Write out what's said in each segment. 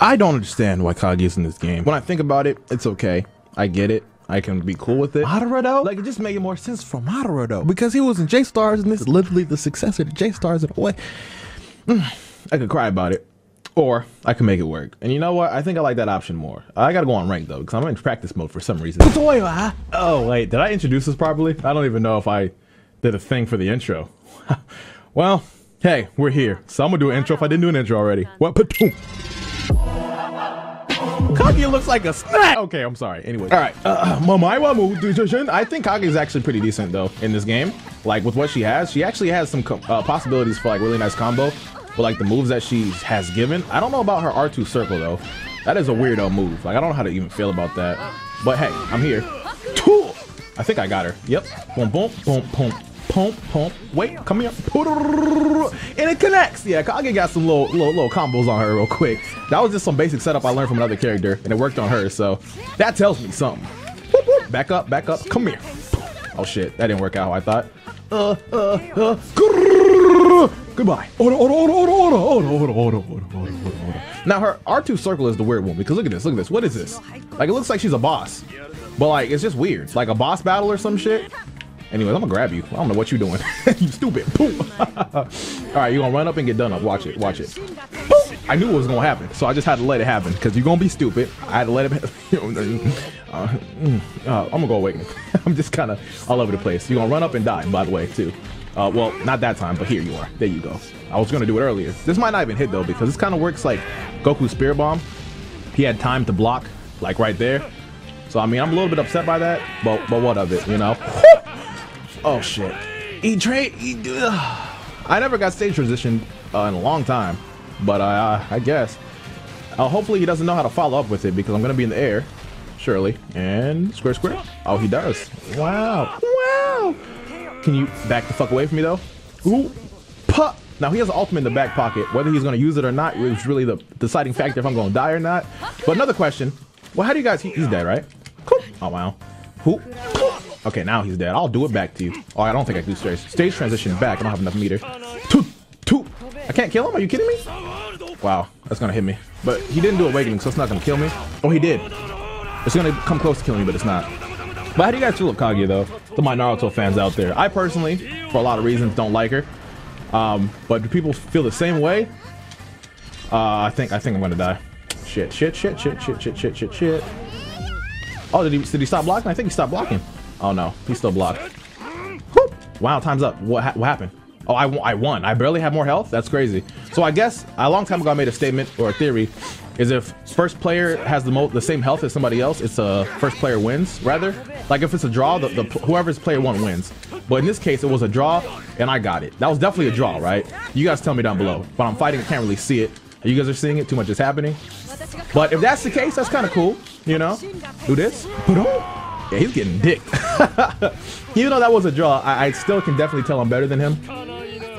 I don't understand why Kage's in this game. When I think about it, it's okay. I get it. I can be cool with it. Madara though, like it just making more sense for Madara though, because he was in J Stars and this is literally the successor to J Stars in a way. Mm, I could cry about it, or I can make it work. And you know what? I think I like that option more. I gotta go on rank though, because I'm in practice mode for some reason. Oh wait, did I introduce this properly? I don't even know if I did a thing for the intro. well, hey, we're here. So I'm gonna do an intro if I didn't do an intro already. What? Patoom. Kage looks like a snack. Okay, I'm sorry. Anyway, all right. Uh, Mamaiwa Mu I think Kage is actually pretty decent though in this game. Like with what she has, she actually has some uh, possibilities for like really nice combo. But, like the moves that she has given. I don't know about her R2 circle though. That is a weirdo move. Like I don't know how to even feel about that. But hey, I'm here. I think I got her. Yep. Boom, boom, boom, boom. Pump, pump. Wait, come here. And it connects. Yeah, Kage got some little, little little combos on her real quick. That was just some basic setup I learned from another character, and it worked on her. So that tells me something. Back up, back up. Come here. Oh shit, that didn't work out how I thought. Uh, uh, uh. Goodbye. Now her R2 circle is the weird one because look at this, look at this. What is this? Like it looks like she's a boss, but like it's just weird. Like a boss battle or some shit. Anyways, I'm gonna grab you. I don't know what you're doing. you stupid. All right, you're gonna run up and get done up. Watch it. Watch it. Boom. I knew it was gonna happen, so I just had to let it happen because you're gonna be stupid. I had to let it. uh, mm, uh, I'm gonna go awaken. I'm just kind of all over the place. You're gonna run up and die, by the way, too. Uh, well, not that time, but here you are. There you go. I was gonna do it earlier. This might not even hit though because this kind of works like Goku's Spirit Bomb. He had time to block, like right there. So I mean, I'm a little bit upset by that, but but what of it, you know? Oh shit. E trade. I never got stage transition uh, in a long time, but I uh, I guess. Uh, hopefully he doesn't know how to follow up with it because I'm gonna be in the air, surely. And square square. Oh, he does. Wow. Wow. Can you back the fuck away from me though? Ooh. Puh. Now he has an ultimate in the back pocket. Whether he's gonna use it or not is really the deciding factor if I'm gonna die or not. But another question. Well, how do you guys? He, he's dead, right? Cool. Oh wow. Who? Okay, now he's dead. I'll do it back to you. Oh, I don't think I can do stage. Stage transition back. I don't have enough meter. Two, two. I can't kill him? Are you kidding me? Wow, that's gonna hit me. But he didn't do awakening, so it's not gonna kill me. Oh, he did. It's gonna come close to killing me, but it's not. But how do you guys feel about Kage, though? To my Naruto fans out there. I personally, for a lot of reasons, don't like her. Um, but do people feel the same way? Uh, I think I think I'm gonna die. Shit, shit, shit, shit, shit, shit, shit, shit, shit. Oh, did he did he stop blocking? I think he stopped blocking. Oh no, he's still blocked. Whoop. Wow, time's up. What, ha what happened? Oh, I, I won. I barely have more health? That's crazy. So I guess a long time ago I made a statement or a theory is if first player has the mo the same health as somebody else, it's a first player wins rather. Like if it's a draw, the, the whoever's player one wins. But in this case, it was a draw and I got it. That was definitely a draw, right? You guys tell me down below. But I'm fighting, I can't really see it. You guys are seeing it, too much is happening. But if that's the case, that's kind of cool, you know? Do this. Yeah, he's getting dick. Even though that was a draw, I, I, still can definitely tell I'm better than him.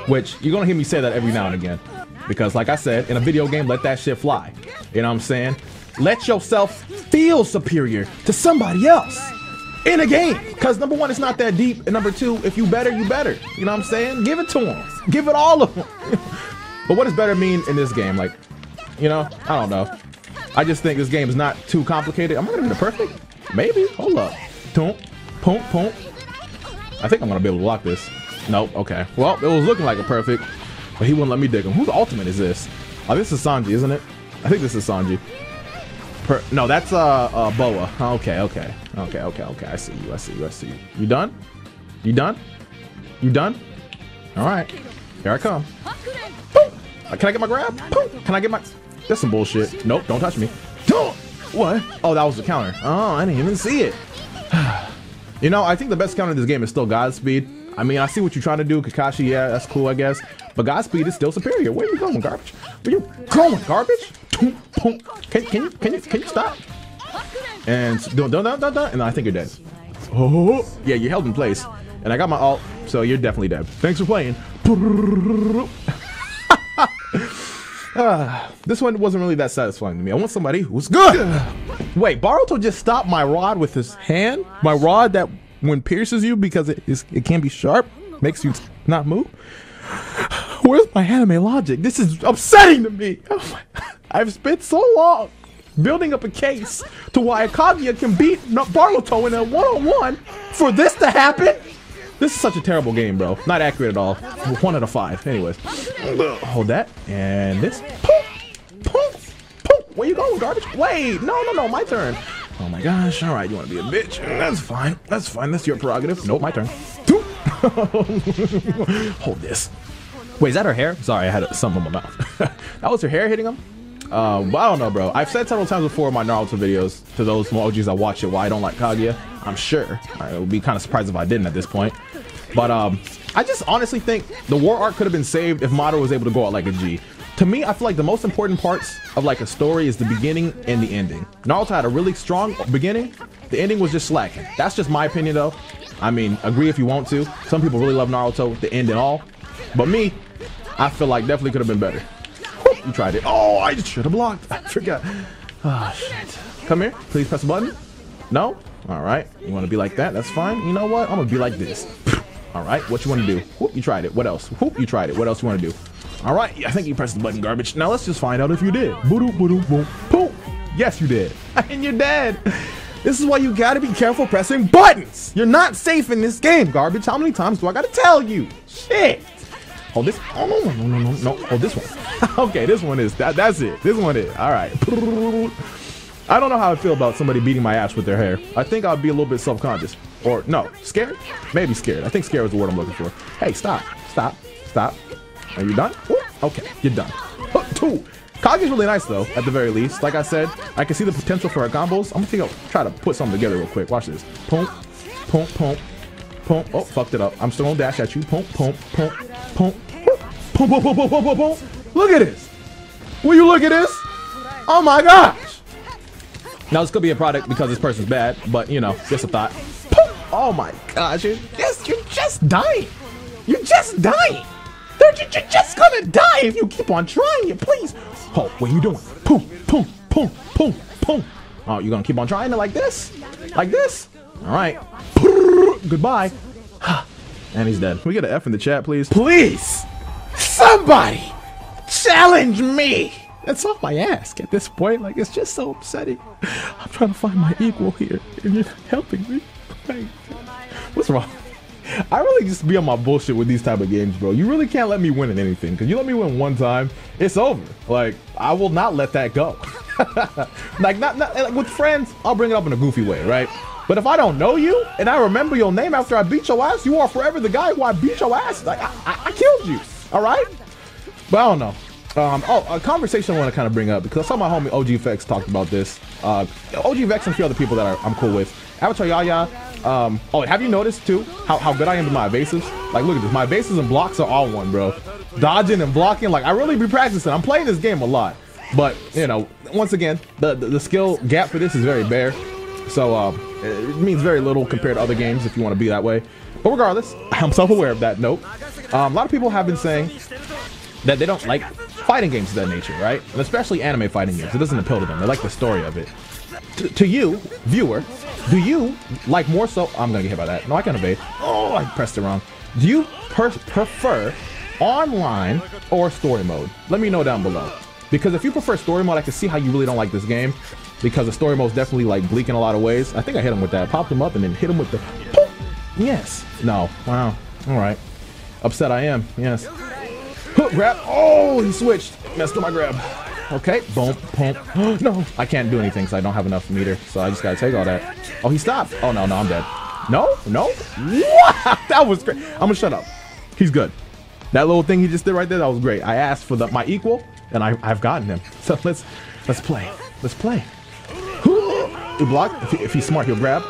Which, you're gonna hear me say that every now and again. Because like I said, in a video game, let that shit fly. You know what I'm saying? Let yourself feel superior to somebody else in a game. Because number one, it's not that deep. And number two, if you better, you better. You know what I'm saying? Give it to him. Give it all of them. but what does better mean in this game? Like, you know, I don't know. I just think this game is not too complicated. Am I'm gonna be the perfect. Maybe. Hold up. Pump, pump, pump. I think I'm gonna be able to lock this. Nope. Okay. Well, it was looking like a perfect, but he wouldn't let me dig him. Whose ultimate is this? Oh, this is Sanji, isn't it? I think this is Sanji. Per no, that's uh, uh Boa. Okay, okay, okay, okay, okay. I see you. I see you. I see you. You done? You done? You done? All right. Here I come. Boom. Uh, can I get my grab? Boom. Can I get my? That's some bullshit. Nope. Don't touch me. Don't. What? Oh, that was the counter. Oh, I didn't even see it. you know, I think the best counter in this game is still Godspeed. I mean, I see what you're trying to do, Kakashi. Yeah, that's cool, I guess. But Godspeed is still superior. Where are you going, garbage? Where you going, garbage? Can, can you can you can you stop? And don't don't don't don't and I think you're dead. Oh yeah, you held in place. And I got my alt, so you're definitely dead. Thanks for playing. Uh, this one wasn't really that satisfying to me. I want somebody who's good. Wait, Boruto just stopped my rod with his hand? My rod that when pierces you because it is it can be sharp, makes you not move? Where's my anime logic? This is upsetting to me. Oh I've spent so long building up a case to why Kaguya can beat Boruto in a one-on-one for this to happen? This is such a terrible game, bro. Not accurate at all. One out of five. Anyways. Hold that. And this. Poof, poof, poof. Where you going, garbage? Wait. No, no, no. My turn. Oh my gosh. All right. You want to be a bitch? That's fine. That's fine. That's your prerogative. Nope. My turn. Hold this. Wait, is that her hair? Sorry, I had some in my mouth. that was her hair hitting him? Um, I don't know, bro. I've said several times before in my Naruto videos to those OGs that watch it why I don't like Kaguya. I'm sure. I would be kind of surprised if I didn't at this point. But um, I just honestly think the war arc could have been saved if Madara was able to go out like a G. To me, I feel like the most important parts of like a story is the beginning and the ending. Naruto had a really strong beginning. The ending was just slacking. That's just my opinion though. I mean, agree if you want to. Some people really love Naruto, the end and all. But me, I feel like definitely could have been better. You tried it. Oh, I should have blocked. I forgot. Oh, shit. Come here. Please press the button. No? All right. You want to be like that? That's fine. You know what? I'm going to be like this. All right. What you want to do? Whoop, you tried it. What else? Whoop, you tried it. What else you want to do? All right. I think you pressed the button, garbage. Now let's just find out if you did. Boo-doo, boo-doo, boom, boom. Yes, you did. And you're dead. This is why you gotta be careful pressing buttons. You're not safe in this game, garbage. How many times do I gotta tell you? Shit. Hold this. Oh no no no no no. Hold this one. okay, this one is that. That's it. This one is. All right. I don't know how I feel about somebody beating my ass with their hair. I think I'd be a little bit self-conscious. Or, no, scared? Maybe scared. I think scared is the word I'm looking for. Hey, stop. Stop. Stop. Are you done? Ooh, okay, you're done. Huh, two. Kage's really nice, though, at the very least. Like I said, I can see the potential for her combos. I'm gonna a, try to put something together real quick. Watch this. Pump, pump, pump, pump. Oh, fucked it up. I'm still gonna dash at you. Pump, pump, pump, pump. Pump, pump, pump, pump, pump, pump, pump. Look at this. Will you look at this? Oh my gosh. Now this could be a product because this person's bad, but you know, just a thought. Oh my gosh, you're just, you're just dying. You're just dying. They're just gonna die if you keep on trying it, please. Oh, what are you doing? Boom, boom, boom, boom, boom. Oh, you gonna keep on trying it like this? Like this? All right. Goodbye. and he's dead. Can we get an F in the chat, please? Please! Somebody! Challenge me! That's all I ask at this point. Like, it's just so upsetting. I'm trying to find my equal here, and you're helping me. What's wrong? I really just be on my bullshit with these type of games, bro. You really can't let me win in anything. Because you let me win one time, it's over. Like, I will not let that go. like, not, not like with friends, I'll bring it up in a goofy way, right? But if I don't know you and I remember your name after I beat your ass, you are forever the guy who I beat your ass. Like, I, I, I killed you. All right? But I don't know. Um, oh, a conversation I want to kind of bring up because I saw my homie OG Vex talked about this. Uh, OG Vex and a few other people that are, I'm cool with. Avatar Yaya. Um, oh, have you noticed too how, how good I am with my evasives? Like, look at this. My evasives and blocks are all one, bro. Dodging and blocking. Like, I really be practicing. I'm playing this game a lot. But, you know, once again, the, the, the skill gap for this is very bare. So, uh, it means very little compared to other games if you want to be that way. But regardless, I'm self-aware of that note. Um, a lot of people have been saying that they don't like fighting games of that nature, right? And especially anime fighting games. It doesn't appeal to them. They like the story of it. T to you, viewer, do you like more so? I'm gonna get hit by that. No, I can evade. Oh, I pressed it wrong. Do you prefer online or story mode? Let me know down below. Because if you prefer story mode, I can see how you really don't like this game. Because the story mode is definitely like bleak in a lot of ways. I think I hit him with that. Popped him up and then hit him with the. Yes. No. Wow. All right. Upset I am. Yes. Hook grab. Oh, he switched. Messed up my grab. Okay, boom, pump. no, I can't do anything, so I don't have enough meter. So I just gotta take all that. Oh, he stopped. Oh, no, no, I'm dead. No, no. What? That was great. I'm gonna shut up. He's good. That little thing he just did right there, that was great. I asked for the, my equal, and I, I've gotten him. So let's let's play. Let's play. He blocked. If, he, if he's smart, he'll grab.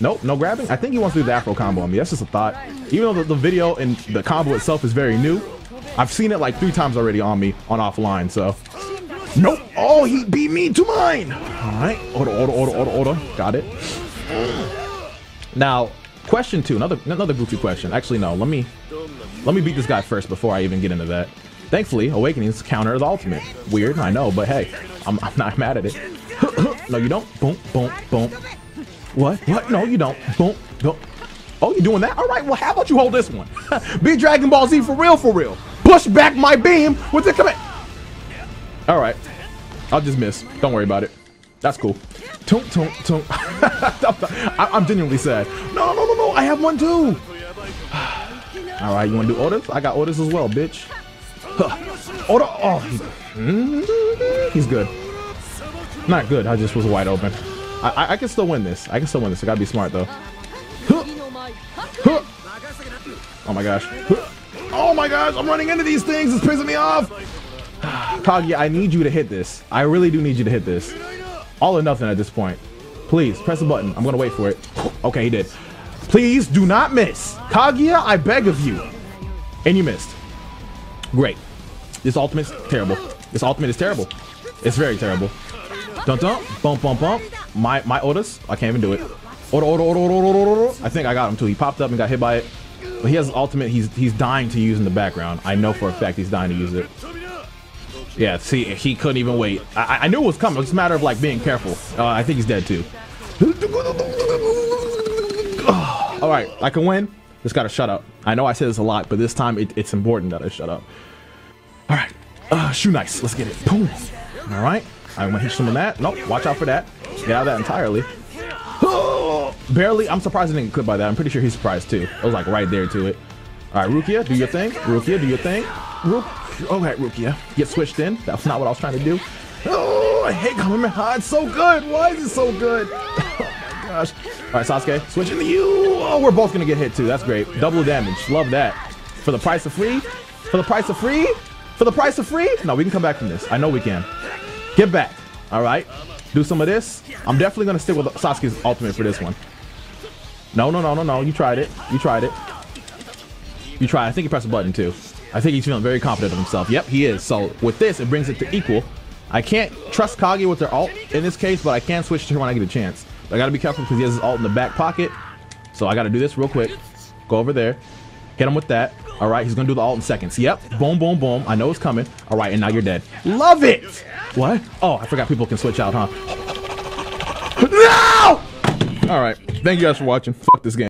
Nope, no grabbing. I think he wants to do the Afro combo on me. That's just a thought. Even though the, the video and the combo itself is very new, I've seen it like three times already on me on offline. So Nope. Oh, he beat me to mine. All right. Order, order, order, order, order. Got it. Now, question two. Another another goofy question. Actually, no. Let me let me beat this guy first before I even get into that. Thankfully, Awakening's counter is ultimate. Weird, I know, but hey, I'm, I'm not mad at it. no, you don't. Boom, boom, boom. What? What? No, you don't. Boom, boom. Oh, you doing that? All right, well, how about you hold this one? Be Dragon Ball Z for real, for real. Push back my beam with the command. All right. I'll just miss. Don't worry about it. That's cool. Tunk, tunk, tunk. I'm genuinely sad. No, no, no, no. I have one too. All right, you want to do orders? I got orders as well, bitch. Huh. Oh, mm, he's good. Not good. I just was wide open. I, I, I can still win this. I can still win this. I gotta be smart though. Huh. Huh. Oh my gosh. Oh my gosh, I'm running into these things. It's pissing me off. Kaguya, I need you to hit this. I really do need you to hit this. All or nothing at this point. Please, press the button. I'm gonna wait for it. Okay, he did. Please do not miss. Kaguya, I beg of you. And you missed. Great. This ultimate's terrible. This ultimate is terrible. It's very terrible. Dun dun, bump bump bump. My my Otis, I can't even do it. I think I got him too. He popped up and got hit by it. But he has ultimate. He's he's dying to use in the background. I know for a fact he's dying to use it. Yeah, see, he couldn't even wait. I, I knew it was coming. It's a matter of like being careful. Uh, I think he's dead too. All right, I can win. Just gotta shut up. I know I say this a lot, but this time it, it's important that I shut up. All right, uh, shoe nice. Let's get it. Boom. All right, I'm gonna hit some of that. Nope, watch out for that. Get out of that entirely. Barely. I'm surprised I didn't clipped by that. I'm pretty sure he's surprised too. It was like right there to it. All right, Rukia, do your thing. Rukia, do your thing. Ruk okay, Rukia, get switched in. That's not what I was trying to do. Oh, I hate Kamehameha. It's so good. Why is it so good? Oh my gosh. All right, Sasuke, switching to you. Oh, we're both gonna get hit too. That's great. Double damage. Love that. For the price of free. For the price of free. For the price of free. No, we can come back from this. I know we can. Get back. All right. Do some of this. I'm definitely gonna stick with Sasuke's ultimate for this one. No, no, no, no, no. You tried it. You tried it. You tried. I think he pressed a button too. I think he's feeling very confident of himself. Yep, he is. So with this, it brings it to equal. I can't trust Kage with their alt in this case, but I can switch to her when I get a chance. But I gotta be careful because he has his alt in the back pocket. So I gotta do this real quick. Go over there. Hit him with that. All right, he's gonna do the alt in seconds. Yep. Boom, boom, boom. I know it's coming. All right, and now you're dead. Love it. What? Oh, I forgot people can switch out, huh? No! All right. Thank you guys for watching. Fuck this game.